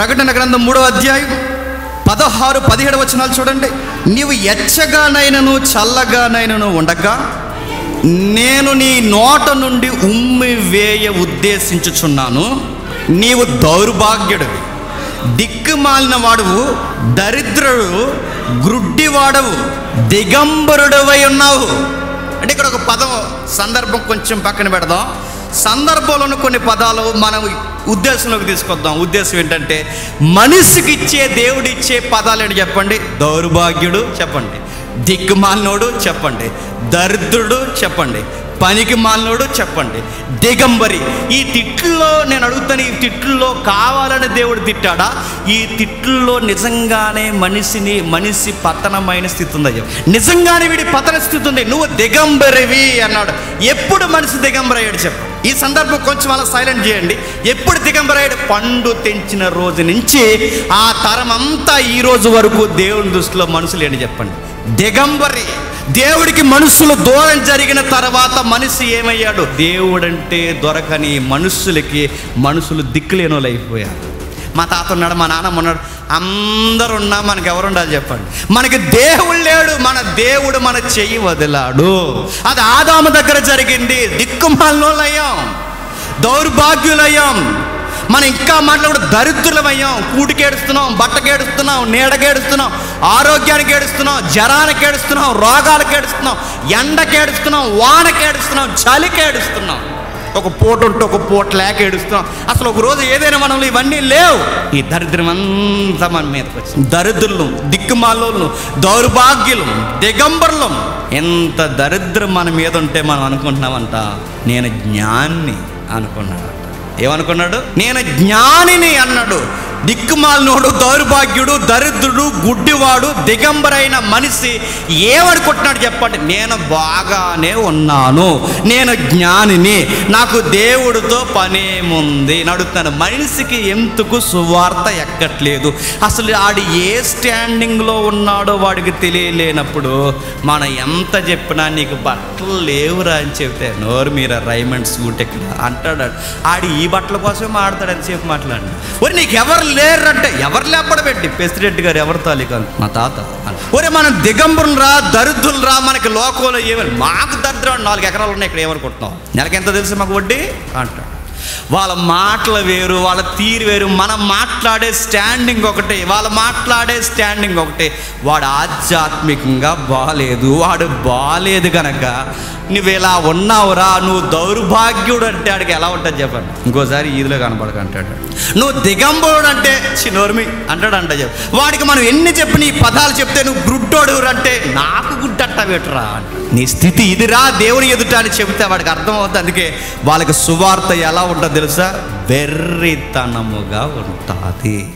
ప్రకటన గ్రంథం మూడో అధ్యాయం పదహారు పదిహేడు వచనాలు చూడండి. నీవు ఎచ్చగానైనను చల్లగానైనను ఉండగా నేను నీ నోట నుండి ఉమ్మి వేయ ఉద్దేశించుచున్నాను. నీవు దౌర్భాగ్యుడివి. దిక్కుమాలిన వాడువు దరిద్రుడు గ్రుడ్డివాడవు దిగంబరుడవై ఉన్నావు. అంటే ఇక్కడ ఒక పదం సందర్భం కొంచెం పక్కన పెడదాం. సందర్భంలోని కొన్ని పదాలు మనం ఉద్దేశంలోకి తీసుకొద్దాం. ఉద్దేశం ఏంటంటే మనిషికి ఇచ్చే దేవుడిచ్చే పదాలు ఏంటి చెప్పండి? దౌర్భాగ్యుడు చెప్పండి. దిక్కుమాలినోడు చెప్పండి. దరిద్రుడు చెప్పండి. పనికి మాలినోడు చెప్పండి. దిగంబరి ఈ తిట్లలో నేను అడుగుతాను ఈ తిట్లలో కావాలని దేవుడు తిట్టాడా? ఈ తిట్లలో నిజంగానే మనిషిని మనిషి పతనమైన స్థితి ఉంది నిజంగానే వీడి పతన స్థితి ఉంది నువ్వు దిగంబరివి అన్నాడు. ఎప్పుడు మనిషి దిగంబరయ్యాడు చెప్పు. ఈ సందర్భం కొంచెం అలా సైలెంట్ చేయండి. ఎప్పుడు దిగంబరాయుడు పండు తెంచిన రోజు నుంచి ఆ తరం అంతా ఈ రోజు వరకు దేవుని దృష్టిలో మనుషులు ఏంటి చెప్పండి. దిగంబరి. దేవుడికి మనుషులు దూరం జరిగిన తర్వాత మనిషి ఏమయ్యాడు? దేవుడంటే దొరకని మనుషులకి మనుషులు దిక్కులేనోళ్ళు అయిపోయారు. మా తాత ఉన్నాడు మా నాన్నమ్మ ఉన్నాడు అందరు ఉన్నా మనకి ఎవరు ఉండాలి చెప్పండి? మనకి దేవుడు లేడు మన దేవుడు మన చెయ్యి వదిలాడు. అది ఆదాము దగ్గర జరిగింది దిక్కుమాలనోళ్ళయ్యాం దౌర్భాగ్యులయ్యాం. మనం ఇంకా మాట్లాడు దరిద్రులమయ్యాం. కూటికేడుస్తున్నాం బట్టకేడుస్తున్నాం నీడకేడుస్తున్నాం ఆరోగ్యానికి ఏడుస్తున్నాం జరానికి ఏడుస్తున్నాం రోగాలకు ఏడుస్తున్నాం ఎండకేడుస్తున్నాం వానకేడుస్తున్నాం చలికేడుస్తున్నాం ఒక పూట ఉంటే ఒక పూట లేక ఏడుస్తున్నాం. అసలు ఒక రోజు ఏదైనా మనలో ఇవన్నీ లేవు. ఈ దరిద్రం అంతా మన మీదకి వచ్చింది. దరిద్రులు దిక్కుమాలోళ్ళు దౌర్భాగ్యులు దిగంబరులం. ఎంత దరిద్రం మన మీద ఉంటే మనం అనుకుంటున్నామంట? నేను జ్ఞాన్ని అనుకున్నాడు ఏమనుకున్నాడు? నేను జ్ఞానిని అన్నాడు. దిక్కుమాలనోడు దౌర్భాగ్యుడు దరిద్రుడు గుడ్డివాడు దిగంబరైన మనిషి ఏమనుకుంటున్నాడు చెప్పండి? నేను బాగానే ఉన్నాను. నేను జ్ఞానిని. నాకు దేవుడితో పనేముంది. అని మనిషికి ఎందుకు సువార్త ఎక్కట్లేదు? అసలు ఆడు ఏ స్టాండింగ్లో ఉన్నాడో వాడికి తెలియలేనప్పుడు మనం ఎంత చెప్పినా నీకు బట్టలు లేవురా అని చెప్తే నోరు మీరా రైమండ్స్ సూట్ అంటాడు. ఆడు. ఈ బట్టల కోసమే మాడతాడు చెప్పి మాట్లాడు నీకెవరు నీకు ఎవరు లేరంటే ఎవరు లేపడబెట్టి పెసిరెడ్డి గారు ఎవరు తాలిక? మా తాత. ఒరే మనం దిగంబరులు రా దరిద్రులు రా మనకి లోకంలో ఏమని? మాకు దరిద్రం నాలుగు ఎకరాలు ఉన్నాయి ఇక్కడ ఏమనుకుంటున్నాం నెలకి ఎంత తెలుసు మాకు వడ్డీ? అంటాడు. వాళ్ళ మాటలు వేరు వాళ్ళ తీరు వేరు. మనం మాట్లాడే స్టాండింగ్ ఒకటే వాళ్ళ మాట్లాడే స్టాండింగ్ ఒకటే. వాడు ఆధ్యాత్మికంగా బాగాలేదు వాడు బాలేదు కనుక నువ్వు ఇలా ఉన్నావురా నువ్వు దౌర్భాగ్యుడు అంటే ఆడికి ఎలా ఉంటుంది చెప్పండి? ఇంకోసారి ఈదిలో కనపడక అంటాడు. నువ్వు దిగంబరుడు అంటే చిన్నోర్మి అంటాడు అంట చెప్పు. వాడికి మనం ఎన్ని చెప్పిన ఈ పదాలు చెప్తే నువ్వు గుడ్డోడు అంటే నాకు గుడ్డట్ట పెట్టురా నీ స్థితి ఇదిరా దేవుని ఎదుట అని చెబితే వాడికి అర్థం అవుతుంది అందుకే వాళ్ళకి సువార్త ఎలా ఉంటుంది తెలుసా? వెర్రితనముగా ఉంటుంది.